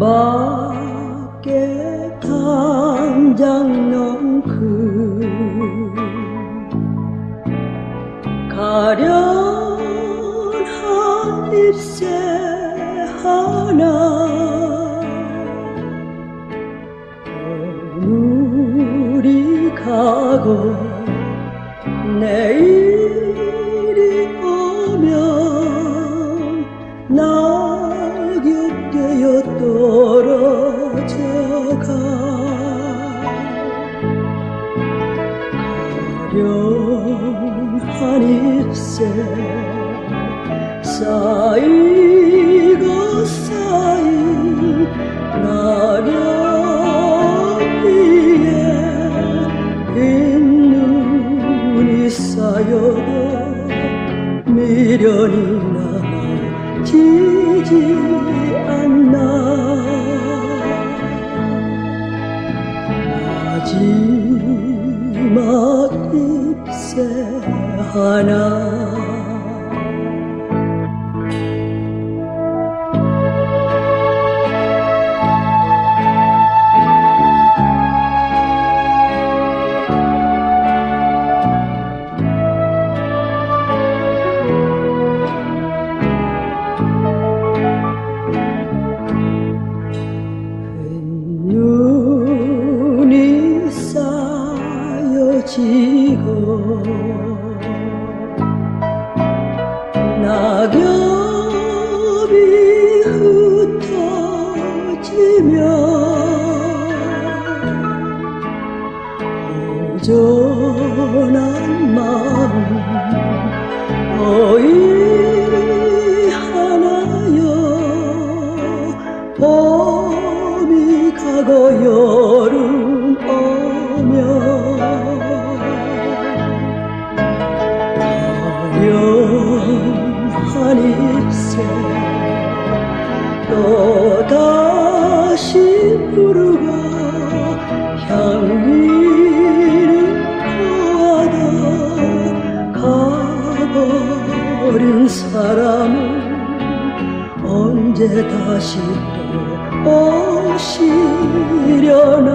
밖에 당장 넘그 가련한 일세 하나 오늘이 가고 내일 가련한 잎새 쌓이고 쌓인 낙엽 위에 흰눈이 쌓여도 미련이 남아 지지 않나 잎새 하나. 눈이 쌓여지 허전한 마음 어이 하나여 봄이 가고 여름 오면 가련한 잎새 또 다시 부르고 향기 언제 다시 또 오시려나